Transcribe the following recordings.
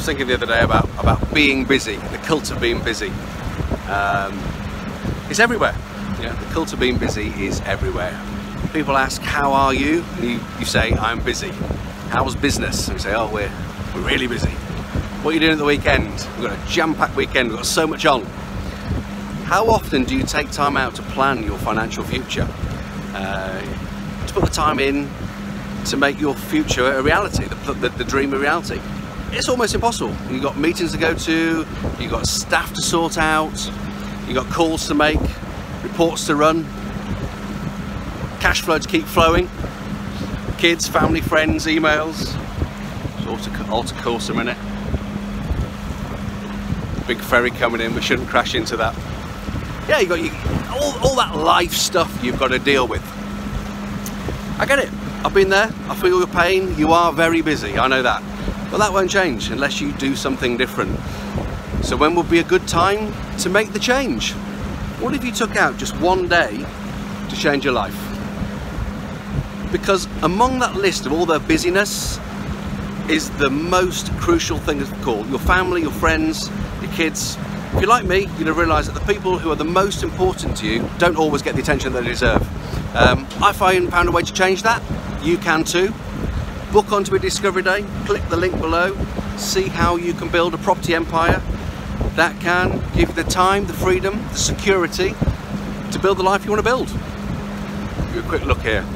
was thinking the other day about, about being busy, the cult of being busy. Um, it's everywhere. Yeah, the cult of being busy is everywhere. People ask, how are you? And you, you say, I'm busy. How's business? And you say, oh, we're, we're really busy. What are you doing at the weekend? We've got a jam-packed weekend, we've got so much on. How often do you take time out to plan your financial future? Uh, to put the time in to make your future a reality, the, the, the dream a reality. It's almost impossible. You've got meetings to go to, you've got staff to sort out, you've got calls to make, reports to run, cash flow to keep flowing, kids, family, friends, emails. Alter, alter course a minute. Big ferry coming in, we shouldn't crash into that. Yeah, you've got you, all, all that life stuff you've got to deal with. I get it. I've been there. I feel your pain. You are very busy. I know that. But that won't change unless you do something different. So when would be a good time to make the change? What if you took out just one day to change your life? Because among that list of all the busyness is the most crucial thing of all. Your family, your friends, your kids. If you're like me, you'll have realised that the people who are the most important to you don't always get the attention they deserve. Um, I find found a way to change that. You can too. Book onto a Discovery Day, click the link below, see how you can build a property empire that can give you the time, the freedom, the security to build the life you want to build. Give you a quick look here.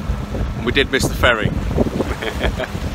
We did miss the ferry.